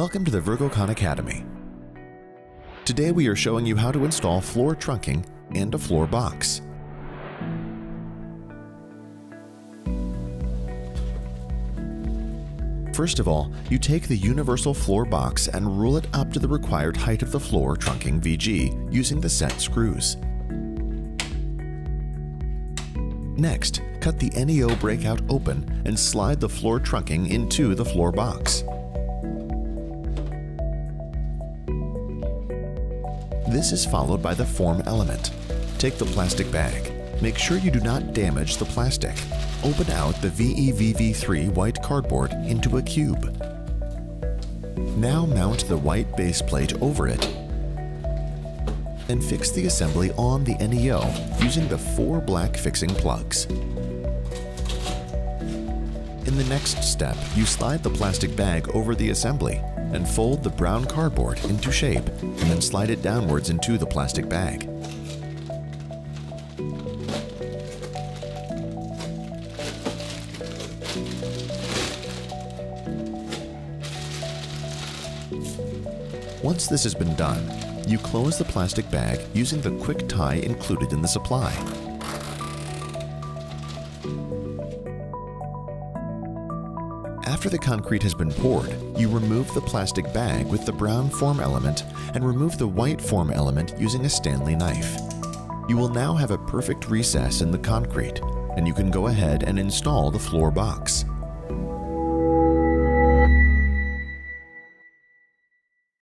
Welcome to the Vergokan Academy. Today we are showing you how to install floor trunking and a floor box. First of all, you take the universal floor box and rule it up to the required height of the floor trunking VG using the set screws. Next, cut the NEO breakout open and slide the floor trunking into the floor box. This is followed by the form element. Take the plastic bag. Make sure you do not damage the plastic. Open out the VEVV3 white cardboard into a cube. Now mount the white base plate over it and fix the assembly on the NEO using the four black fixing plugs. In the next step, you slide the plastic bag over the assembly and fold the brown cardboard into shape and then slide it downwards into the plastic bag. Once this has been done, you close the plastic bag using the quick tie included in the supply. After the concrete has been poured, you remove the plastic bag with the brown form element and remove the white form element using a Stanley knife. You will now have a perfect recess in the concrete, and you can go ahead and install the floor box.